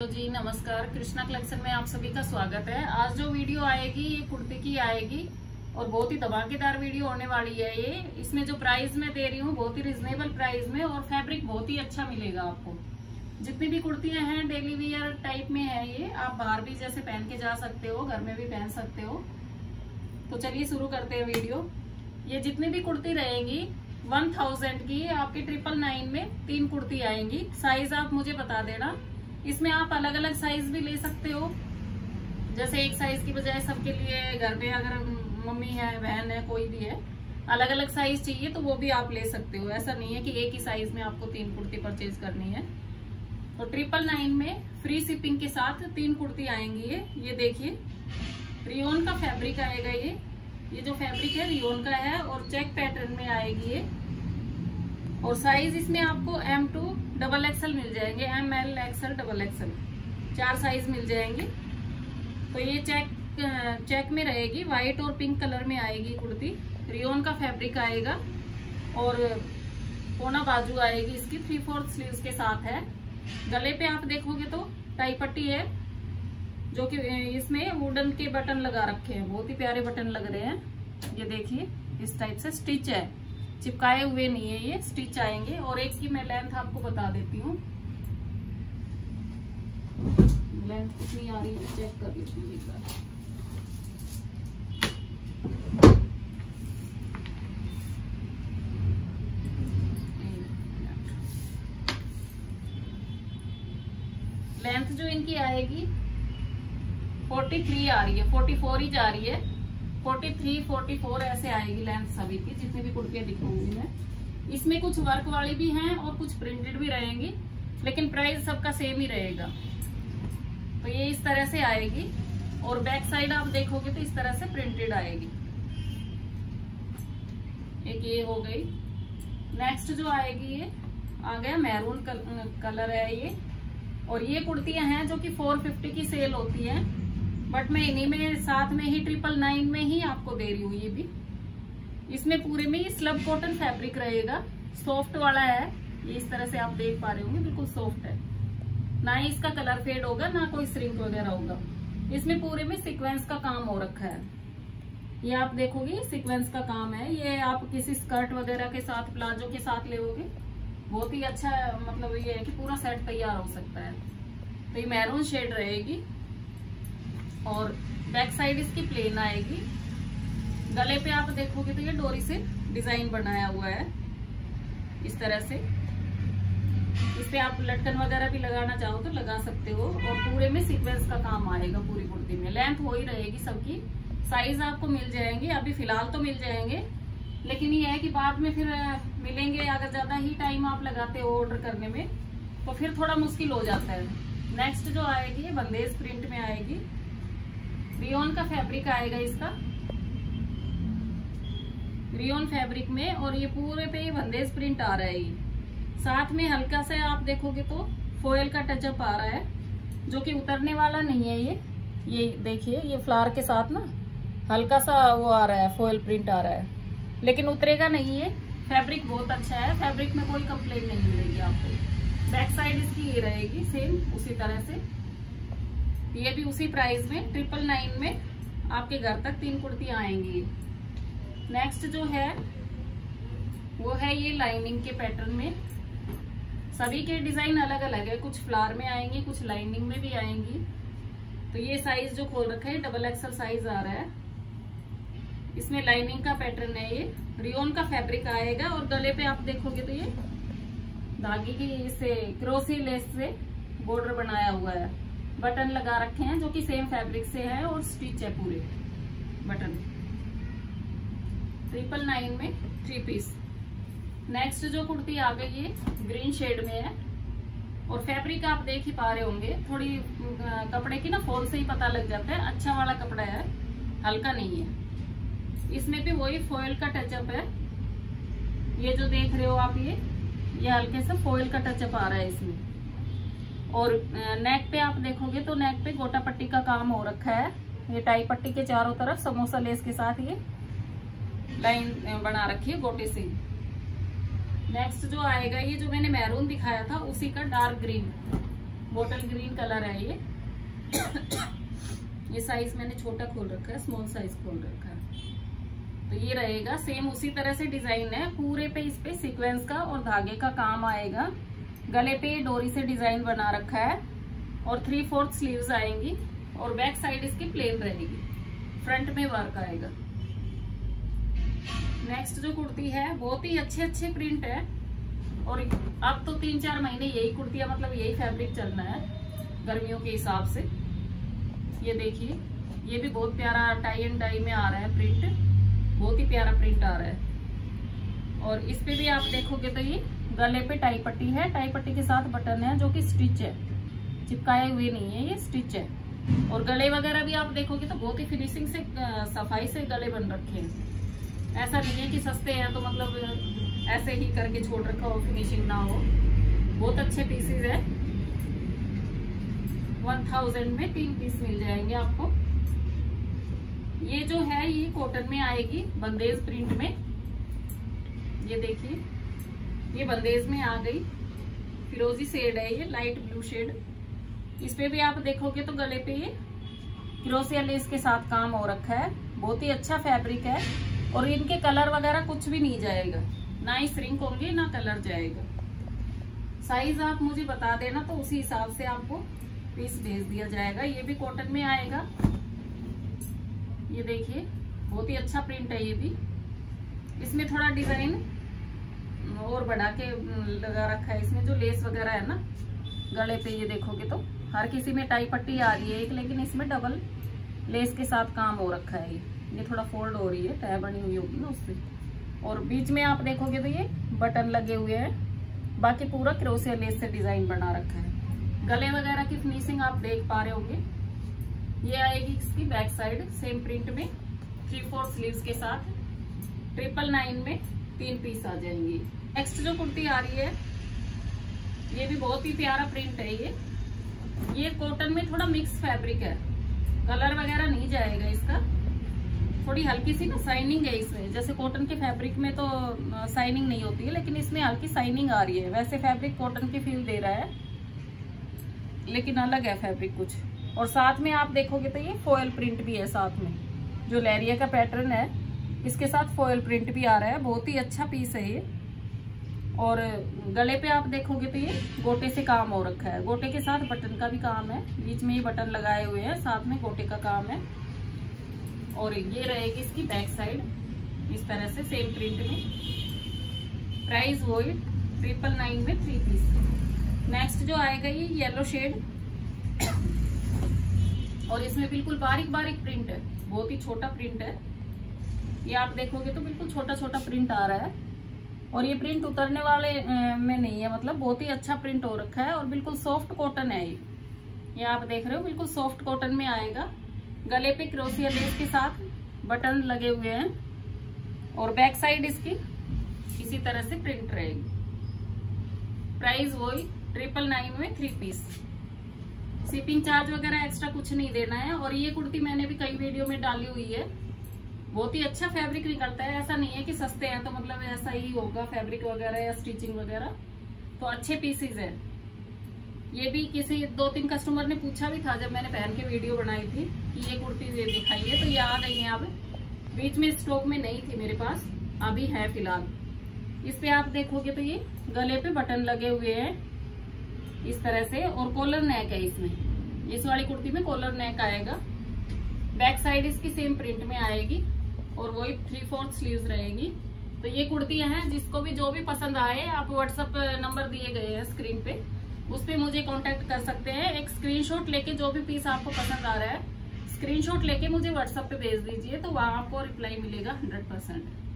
तो जी, नमस्कार। कृष्णा कलेक्शन में आप सभी का स्वागत है। आज जो वीडियो आएगी, ये कुर्ती की आएगी और बहुत ही धमाकेदार वीडियो होने वाली है ये। इसमें जो प्राइस मैं दे रही हूँ, बहुत ही रिजनेबल प्राइस में और फैब्रिक बहुत ही अच्छा मिलेगा आपको। जितनी भी कुर्तियाँ हैं डेली वियर टाइप में है ये, आप बाहर भी जैसे पहन के जा सकते हो, घर में भी पहन सकते हो। तो चलिए शुरू करते हैं वीडियो। ये जितनी भी कुर्ती रहेंगी वन थाउज़ेंड की, आपकी ट्रिपल नाइन में तीन कुर्ती आएँगी। साइज़ आप मुझे बता देना। इसमें आप अलग अलग साइज़ भी ले सकते हो। जैसे एक साइज़ की बजाय सबके लिए घर में अगर मम्मी है, बहन है, कोई भी है अलग अलग साइज़ चाहिए तो वो भी आप ले सकते हो। ऐसा नहीं है कि एक ही साइज़ में आपको तीन कुर्ती परचेज करनी है। तो ट्रिपल नाइन में फ्री शिपिंग के साथ तीन कुर्ती आएँगी ये। ये देखिए रियोन का फैब्रिक आएगा ये। ये जो फैब्रिक है रियोन का है और चेक पैटर्न में आएगी ये। और साइज़ इसमें आपको एम टू डबल एक्सएल मिल जाएँगे M L XL double XL चार साइज़ मिल जाएँगे। तो ये चेक चेक में रहेगी व्हाइट और पिंक कलर में आएगी कुर्ती। रियोन का फैब्रिक आएगा और कोना बाजू आएगी इसकी थ्री फोर्थ स्लीव्स के साथ है। गले पे आप देखोगे तो टाई पट्टी है, जो कि इसमें वुडन के बटन लगा रखे हैं। बहुत ही प्यारे बटन लग रहे हैं। ये देखिए, इस टाइप से स्टिच है। चिपकाए हुए नहीं है ये स्टिच आएँगे। और एक की मैं लेंथ आपको बता देती हूँ। लेंथ कितनी आ रही है चेक कर लीजिए एक बार। लेंथ जो इनकी आएगी 43 आ रही है 44 ही जा रही है। 43, 44 ऐसे आएगी लेंथ सभी की जितनी भी कुर्तियाँ दिखाऊँगी मैं। इसमें कुछ वर्क वाली भी हैं और कुछ प्रिंटेड भी रहेंगी लेकिन प्राइस सबका सेम ही रहेगा। तो ये इस तरह से आएगी और बैक साइड आप देखोगे तो इस तरह से प्रिंटेड आएगी। एक ये हो गई। नेक्स्ट जो आएगी ये आ गया मैरून कलर है ये। और ये कुर्तियाँ हैं जो कि 450 की सेल होती है। बट मैं इन्हीं में, साथ में ही ट्रिपल नाइन में ही आपको दे रही हूँ ये भी। इसमें पूरे में ये स्लब कॉटन फैब्रिक रहेगा। सॉफ्ट वाला है। ये इस तरह से आप देख पा रहे होंगे, बिल्कुल सॉफ्ट है। ना ही इसका कलर फेड होगा, ना कोई श्रिंक वगैरह होगा। इसमें पूरे में सीक्वेंस का काम हो रखा है। ये आप देखोगे सीक्वेंस का काम है। ये आप किसी स्कर्ट वगैरह के साथ, प्लाजो के साथ लेोगे बहुत ही अच्छा मतलब ये है कि पूरा सेट तैयार हो सकता है। तो ये मैरून शेड रहेगी। और बैक साइड इसकी प्लेन आएगी। गले पे आप देखोगे तो ये डोरी से डिज़ाइन बनाया हुआ है। इस तरह से। इस पे आप लटकन वगैरह भी लगाना चाहो तो लगा सकते हो और पूरे में सीक्वेंस का काम आएगा पूरी कुर्ती में। लेंथ हो ही रहेगी सबकी। साइज़ आपको मिल जाएँगे। अभी फ़िलहाल तो मिल जाएँगे। लेकिन ये है कि बाद में फिर मिलेंगे। अगर ज़्यादा ही टाइम आप लगाते हो ऑर्डर करने में तो फिर थोड़ा मुश्किल हो जाता है। नेक्स्ट जो आएगी बंदेज प्रिंट में आएगी। रियोन का फैब्रिक आएगा इसका। रियोन फैब्रिक में और ये पूरे पे ही बंदेज प्रिंट आ रहा है ये। साथ में हल्का सा आप देखोगे तो फोयल का टचअप आ रहा है, जो कि उतरने वाला नहीं है ये। ये देखिए, ये फ्लावर के साथ ना हल्का सा वो आ रहा है फोयल प्रिंट आ रहा है। लेकिन उतरेगा नहीं ये। फैब्रिक बहुत अच्छा है। फैब्रिक में कोई कंप्लेन नहीं मिलेगी आपको। बैक साइड इसकी ये रहेगी सेम उसी तरह से। ये भी उसी प्राइस में ट्रिपल नाइन में आपके घर तक तीन कुर्तियाँ आएँगी। नेक्स्ट जो है, वो है ये लाइनिंग के पैटर्न में। सभी के डिज़ाइन अलग अलग है, कुछ फ्लावर में आएँगे, कुछ लाइनिंग में भी आएँगी। तो ये साइज़ जो खोल रखा है डबल एक्सल साइज़ आ रहा है। इसमें लाइनिंग का पैटर्न है ये। रियोन का फैब्रिक आएगा और गले पे आप देखोगे तो ये धागे की इसे क्रोसी लेस से बॉर्डर बनाया हुआ है। बटन लगा रखे हैं, जो कि सेम फैब्रिक से है और स्टिच है पूरे बटन। ट्रिपल नाइन में थ्री पीस नेक्स्ट जो कुर्ती आ गई है ग्रीन शेड में है। और फैब्रिक आप देख ही पा रहे होंगे, थोड़ी कपड़े की ना फॉल से ही पता लग जाता है। अच्छा वाला कपड़ा है, हल्का नहीं है। इसमें भी वही फॉयल का टचअप है। ये जो देख रहे हो आप, ये ये हल्के से फॉयल का टचअप आ रहा है इसमें। और नेक पे आप देखोगे तो नेक पे गोटा पट्टी का काम हो रखा है। ये टाई पट्टी के चारों तरफ़ समोसा लेस के साथ ये लाइन बना रखी है गोटे से। नेक्स्ट जो आएगा, ये जो मैंने मैरून दिखाया था, उसी का dark green bottle green colour है ये। ये साइज़ मैंने छोटा खोल रखा है स्मॉल साइज़ खोल रखा है। तो ये रहेगा सेम उसी तरह से डिज़ाइन है। पूरे पे इस पे सीक्वेंस का और धागे का काम आएगा। गले पे डोरी से डिज़ाइन बना रखा है और थ्री फोर्थ स्लीव्स आएँगी और बैक साइड इसकी प्लेन रहेगी। फ्रंट में वर्क आएगा। नेक्स्ट जो कुर्ती है, बहुत ही अच्छे अच्छे प्रिंट है। और अब तो तीन चार महीने यही कुर्तियाँ मतलब यही फैब्रिक चलना है, गर्मियों के हिसाब से। ये देखिए, ये भी बहुत प्यारा टाई एंड डाई में आ रहा है प्रिंट बहुत ही प्यारा प्रिंट आ रहा है। और इस पे भी आप देखोगे तो ये गले पे टाई पट्टी है, टाई पट्टी के साथ बटन है जो कि स्टिच है। चिपकाए हुए नहीं है, ये स्टिच है। और गले वगैरह भी आप देखोगे तो बहुत ही फिनिशिंग से सफ़ाई से गले बन रखे हैं। ऐसा नहीं है कि सस्ते हैं तो मतलब ऐसे ही करके छोड़ रखा हो, फिनिशिंग ना हो। बहुत अच्छे पीसेज है। वन थाउज़ेंड में तीन पीस मिल जाएँगे आपको। ये जो है, ये कॉटन में आएगी, बंदेज प्रिंट में। ये देखिए। ये बंदेज में आ गई। फिरोजी शेड है ये लाइट ब्लू शेड इस पे भी आप देखोगे तो गले पे ये क्रोसिया लेस के साथ काम हो रखा है। बहुत ही अच्छा फैब्रिक है और इनके कलर वगैरह कुछ भी नहीं जाएगा। ना ही श्रिंक होंगे, ना कलर जाएगा। साइज़ आप मुझे बता देना तो उसी हिसाब से आपको पीस भेज दिया जाएगा। ये भी कॉटन में आएगा। ये देखिए, बहुत ही अच्छा प्रिंट है ये भी। इसमें थोड़ा डिज़ाइन और बढ़ा के लगा रखा है इसमें, जो लेस वगैरह है ना, गले पे, ये देखोगे तो। हर किसी में टाई पट्टी आ रही है एक, लेकिन इसमें डबल लेस के साथ काम हो रखा है ये। ये थोड़ा फोल्ड हो रही है टै बनी हुई होगी ना उससे। और बीच में आप देखोगे तो ये बटन लगे हुए हैं। बाकी पूरा क्रोसिया लेस से डिज़ाइन बना रखा है। गले वगैरह की फिनिशिंग आप देख पा रहे होंगे। ये आएगी इसकी बैक साइड सेम प्रिंट में। थ्री फोर स्लीव्स के साथ। ट्रिपल नाइन में तीन पीस आ जाएँगे। नेक्स्ट जो कुर्ती आ रही है, ये भी बहुत ही प्यारा प्रिंट है ये। ये कॉटन में थोड़ा मिक्स फैब्रिक है। कलर वगैरह नहीं जाएगा इसका। थोड़ी हल्की सी ना साइनिंग है इसमें। जैसे कॉटन के फैब्रिक में तो साइनिंग नहीं होती है, लेकिन इसमें हल्की साइनिंग आ रही है। वैसे फैब्रिक कॉटन की फील दे रहा है, लेकिन अलग है फैब्रिक कुछ। और साथ में आप देखोगे तो ये फॉयल प्रिंट भी है साथ में। जो लहरिया का पैटर्न है, इसके साथ फॉयल प्रिंट भी आ रहा है। बहुत ही अच्छा पीस है ये। और गले पे आप देखोगे तो ये गोटे से काम हो रखा है। गोटे के साथ बटन का भी काम है। बीच में ही बटन लगाए हुए हैं, साथ में गोटे का काम है। और ये रहेगी इसकी बैक साइड इस तरह से सेम प्रिंट में। प्राइस वो ट्रिपल नाइन में थ्री पीस नेक्स्ट जो आएगा ये येलो शेड और इसमें बिल्कुल बारीक बारीक प्रिंट है। बहुत ही छोटा प्रिंट है। ये आप देखोगे तो बिल्कुल छोटा छोटा प्रिंट आ रहा है। और ये प्रिंट उतरने वाले में नहीं है मतलब बहुत ही अच्छा प्रिंट हो रखा है और बिल्कुल सॉफ्ट कॉटन है ये। ये आप देख रहे हो, बिल्कुल सॉफ्ट कॉटन में आएगा। गले पे क्रोसिया लेस के साथ बटन लगे हुए हैं। और बैक साइड इसकी इसी तरह से प्रिंट रहेगी। प्राइस वही ट्रिपल नाइन में थ्री पीस शिपिंग चार्ज वगैरह एक्स्ट्रा कुछ नहीं देना है। और ये कुर्ती मैंने भी कई वीडियो में डाली हुई है। बहुत ही अच्छा फैब्रिक निकलता है, ऐसा नहीं है कि सस्ते हैं तो मतलब ऐसा ही होगा फैब्रिक वगैरह या स्टिचिंग वगैरह। तो अच्छे पीसेज है। ये भी किसी दो तीन कस्टमर ने पूछा भी था जब मैंने पहन के वीडियो बनाई थी कि ये कुर्ती ये दिखाइए तो ये आ गई है अब। बीच में स्टॉक में नहीं थी मेरे पास, अभी है फ़िलहाल। इस पे आप देखोगे तो ये गले पे बटन लगे हुए हैं, इस तरह से, और कॉलर नेक है इसमें। इस वाली कुर्ती में कॉलर नेक आएगा। बैक साइड इसकी सेम प्रिंट में आएगी। और वही थ्री फोर्थ स्लीव रहेगी। तो ये कुर्तियाँ हैं, जिसको भी जो भी पसंद आए, आप व्हाट्सअप नंबर दिए गए हैं स्क्रीन पे। उस पर मुझे कांटेक्ट कर सकते हैं। एक स्क्रीनशॉट लेके जो भी पीस आपको पसंद आ रहा है स्क्रीनशॉट लेके मुझे व्हाट्सएप पे भेज दीजिए तो वहाँ आपको रिप्लाई मिलेगा हंड्रेड परसेंट